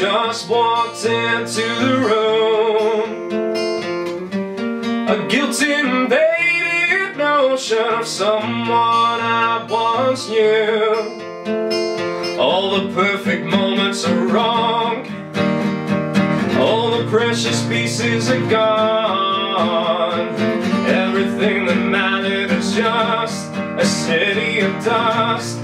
just walked into the room. A guilty invaded notion of someone I once knew. All the perfect moments are wrong. All the precious pieces are gone. Everything that mattered is just a city of dust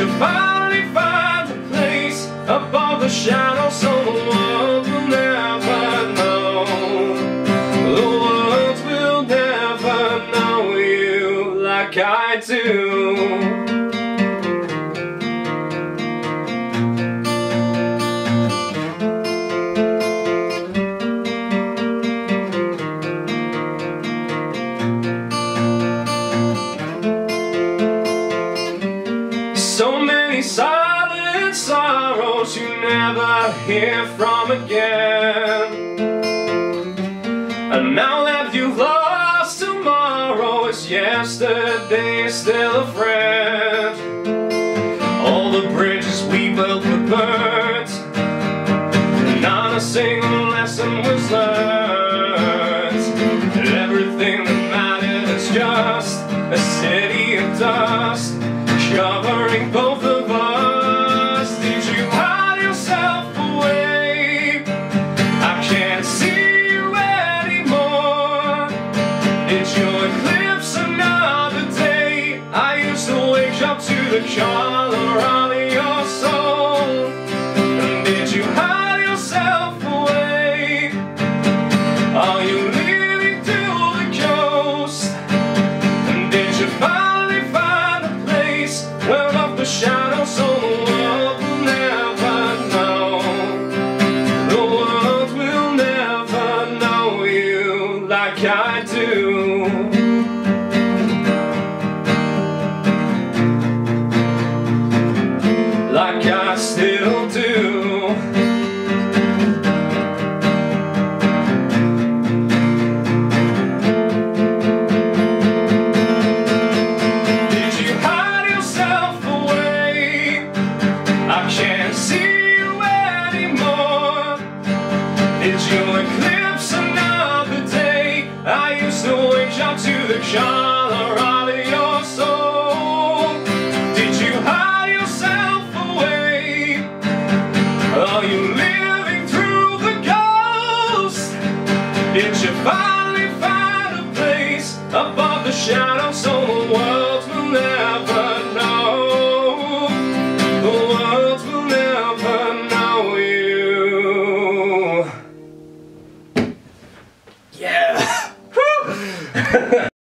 You finally find a place above the shadows Silent sorrows you never hear from again. And now that you've lost tomorrow, is yesterday still a friend? All the bridges we built were burnt, not a single lesson was learned. And Everything that mattered is just a city of dust covering both color you'll eclipse another day I used to wake out to the color of your soul Did you hide yourself away? Are you living through the ghost? Did you finally find a place above the shadows of the world?